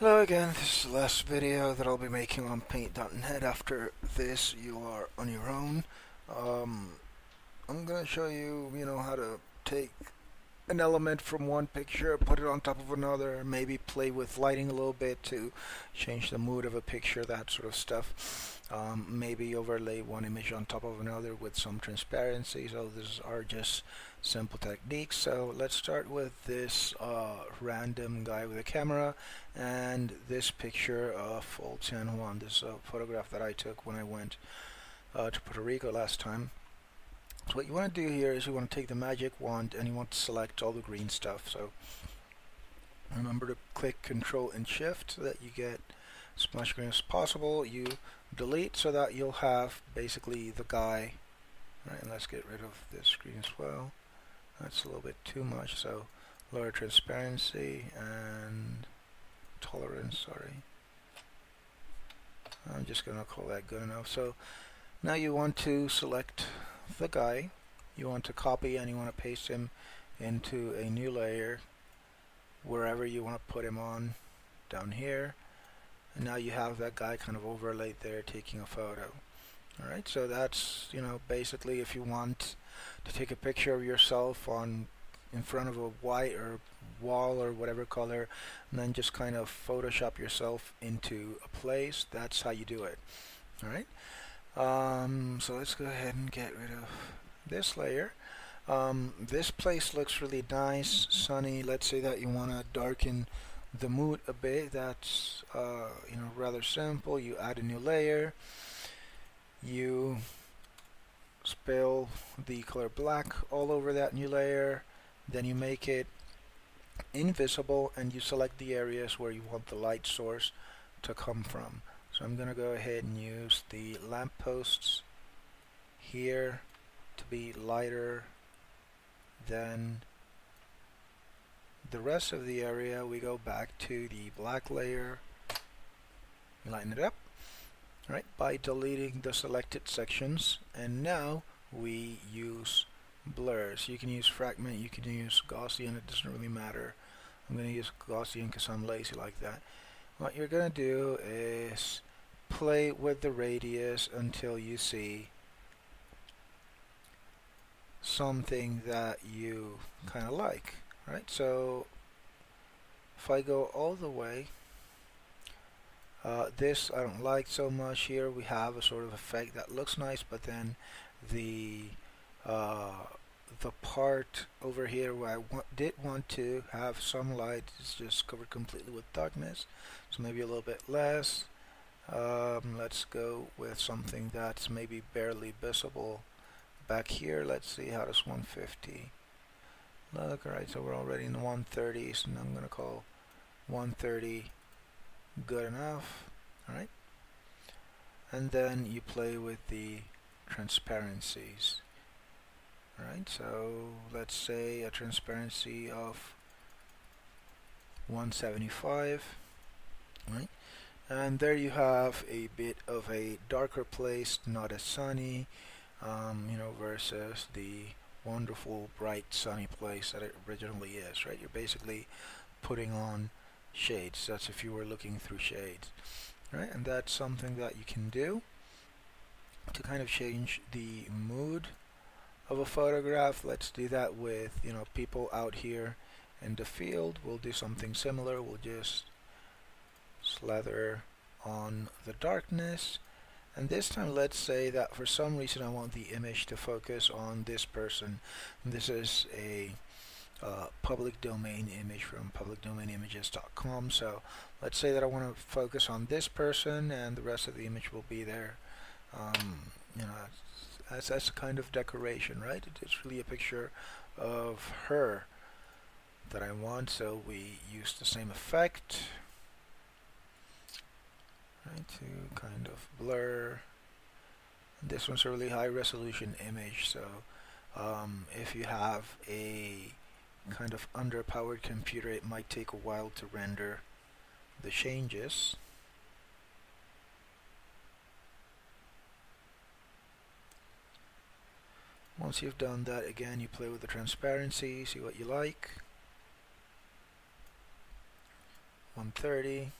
Hello again, this is the last video that I'll be making on Paint.net. After this, you are on your own. Um, I'm going to show you, you know, how to take an element from one picture, put it on top of another, maybe play with lighting a little bit to change the mood of a picture, that sort of stuff. Um, maybe overlay one image on top of another with some transparency. So these are just simple techniques. So let's start with this uh, random guy with a camera and this picture of old San Juan. This is a photograph that I took when I went uh, to Puerto Rico last time. So what you want to do here is you want to take the magic wand and you want to select all the green stuff. So remember to click Control and Shift so that you get as much green as possible. You delete so that you'll have basically the guy. Right, and let's get rid of this screen as well. That's a little bit too much, so lower transparency and tolerance, sorry. I'm just going to call that good enough. So now you want to select the guy. You want to copy and you want to paste him into a new layer wherever you want to put him on down here. And now you have that guy kind of overlaid there taking a photo. Alright, so that's, you know, basically if you want to take a picture of yourself on in front of a white or wall or whatever color and then just kind of Photoshop yourself into a place, that's how you do it. Alright, um, so let's go ahead and get rid of this layer. Um, this place looks really nice, sunny. Let's say that you want to darken the mood a bit. That's uh, you know rather simple. You add a new layer. You spill the color black all over that new layer. Then you make it invisible and you select the areas where you want the light source to come from. So I'm going to go ahead and use the lampposts here to be lighter than the rest of the area. We go back to the black layer, lighten it up right, by deleting the selected sections and now we use blurs. You can use fragment, you can use Gaussian, it doesn't really matter. I'm going to use Gaussian because I'm lazy like that. What you're going to do is play with the radius until you see something that you kind of like right? So if I go all the way uh, this I don't like so much here. We have a sort of effect that looks nice but then the uh, the part over here where I wa did want to have some light is just covered completely with darkness so maybe a little bit less. Um, let's go with something that's maybe barely visible back here. Let's see how does 150 look. Alright so we're already in the 130s and I'm gonna call 130 good enough. Alright and then you play with the transparencies. Alright so let's say a transparency of 175 right? And there you have a bit of a darker place not as sunny um, you know versus the wonderful bright sunny place that it originally is right? You're basically putting on shades. That's if you were looking through shades right? And that's something that you can do to kind of change the mood of a photograph. Let's do that with you know people out here in the field. We'll do something similar. We'll just slather on the darkness. And this time let's say that for some reason I want the image to focus on this person. This is a uh, public domain image from publicdomainimages.com so let's say that I want to focus on this person and the rest of the image will be there. Um, you know that's, that's a kind of decoration right? It's really a picture of her that I want. So we use the same effect right, to kind of blur. This one's a really high resolution image, so um, if you have a kind of underpowered computer, it might take a while to render the changes. Once you've done that, again, you play with the transparency, see what you like. 130.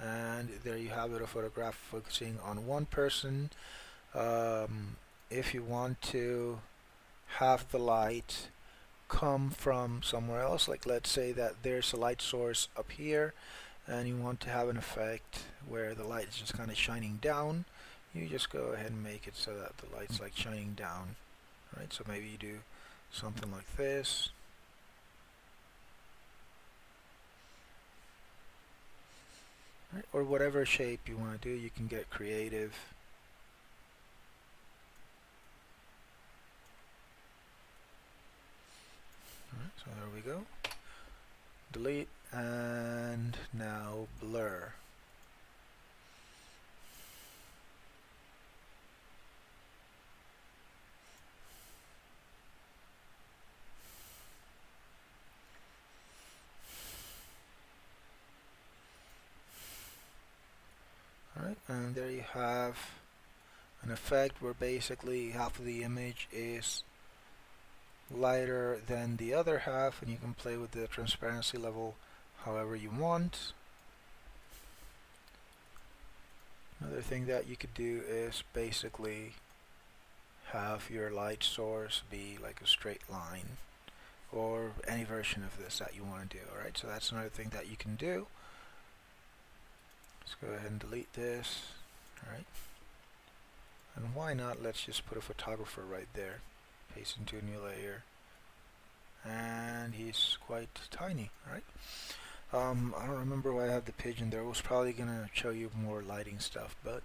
And there you have it a photograph focusing on one person. Um, if you want to have the light come from somewhere else like let's say that there's a light source up here and you want to have an effect where the light is just kind of shining down you just go ahead and make it so that the light's like shining down. Right? So maybe you do something like this or whatever shape you want to do you can get creative. So there we go. Delete and now blur Alright, and there you have an effect where basically half of the image is lighter than the other half and you can play with the transparency level however you want. Another thing that you could do is basically have your light source be like a straight line or any version of this that you want to do. Alright, so that's another thing that you can do. Let's go ahead and delete this. Alright. And why not, let's just put a photographer right there. Paste into a new layer. And he's quite tiny, right? Um, I don't remember why I have the pigeon there. I was probably going to show you more lighting stuff, but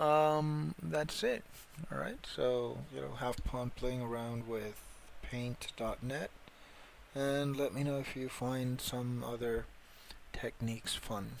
um, that's it. Alright, so, you know, have fun playing around with paint.net and let me know if you find some other techniques fun.